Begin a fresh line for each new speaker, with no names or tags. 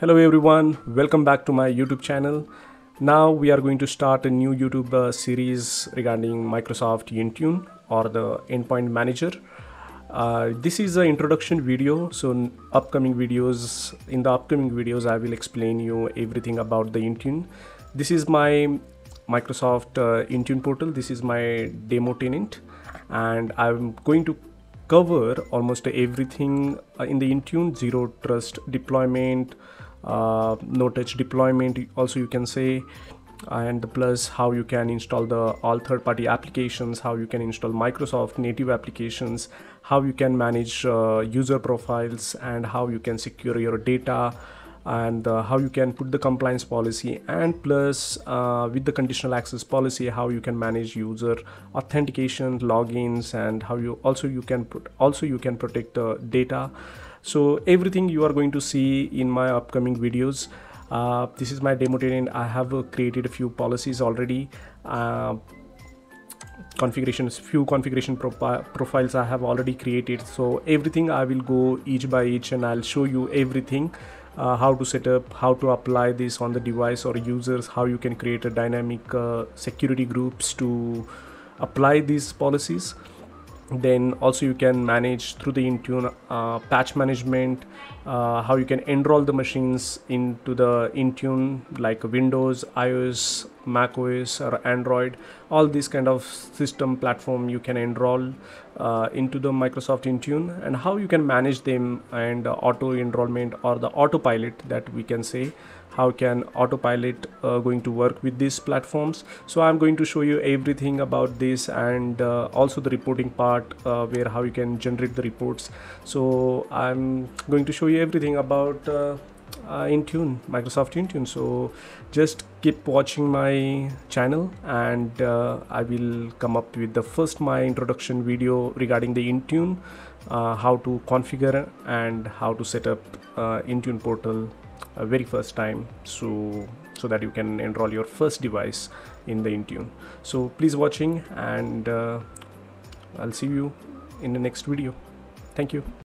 Hello everyone, welcome back to my YouTube channel. Now we are going to start a new YouTube uh, series regarding Microsoft Intune or the Endpoint Manager. Uh, this is an introduction video, so in upcoming videos, in the upcoming videos, I will explain you everything about the Intune. This is my Microsoft uh, Intune portal. This is my demo tenant, and I'm going to cover almost everything uh, in the Intune zero trust deployment, uh, touch deployment. Also, you can say, and plus how you can install the all third-party applications, how you can install Microsoft native applications, how you can manage uh, user profiles, and how you can secure your data and uh, how you can put the compliance policy and plus uh, with the conditional access policy how you can manage user authentication logins and how you also you can put also you can protect the data so everything you are going to see in my upcoming videos uh, this is my demo training. I have uh, created a few policies already. Uh, configurations few configuration profiles i have already created. So everything i will go each by each and i'll show you everything uh, how to set up how to apply this on the device or users how you can create a dynamic uh, security groups to apply these policies then also you can manage through the intune uh, patch management uh, how you can enroll the machines into the intune like windows ios mac os or android all these kind of system platform you can enroll uh, into the microsoft intune and how you can manage them and auto enrollment or the autopilot that we can say how can autopilot uh, going to work with these platforms. So i'm going to show you everything about this and uh, also the reporting part uh, where how you can generate the reports. So i'm going to show you everything about uh, Intune, Microsoft Intune. So just keep watching my channel and uh, I will come up with the first my introduction video regarding the Intune, uh, how to configure and how to set up uh, Intune portal uh, very first time so so that you can enroll your first device in the Intune. So please watching and uh, I'll see you in the next video. Thank you.